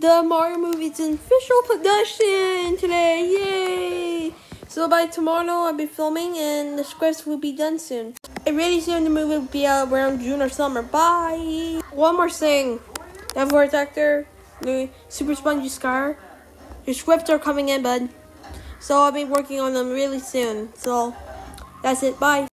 The Mario movie's in official production today. Yay! So by tomorrow I'll be filming and the scripts will be done soon. And really soon the movie will be out around June or summer. Bye! One more thing. never voice actor, the Super Spongy Scar. Your scripts are coming in, bud. So I'll be working on them really soon. So that's it. Bye.